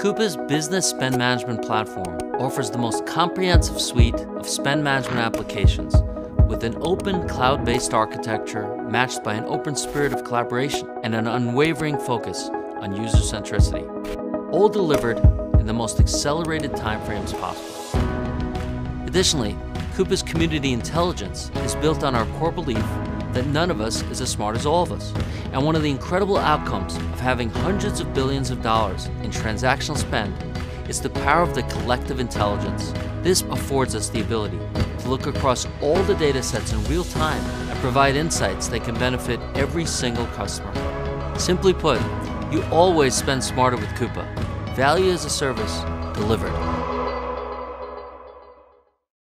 Coupa's business spend management platform offers the most comprehensive suite of spend management applications with an open cloud-based architecture matched by an open spirit of collaboration and an unwavering focus on user centricity, all delivered in the most accelerated timeframes possible. Additionally, Coupa's community intelligence is built on our core belief that none of us is as smart as all of us. And one of the incredible outcomes of having hundreds of billions of dollars in transactional spend is the power of the collective intelligence. This affords us the ability to look across all the data sets in real time and provide insights that can benefit every single customer. Simply put, you always spend smarter with Coupa. Value as a service delivered.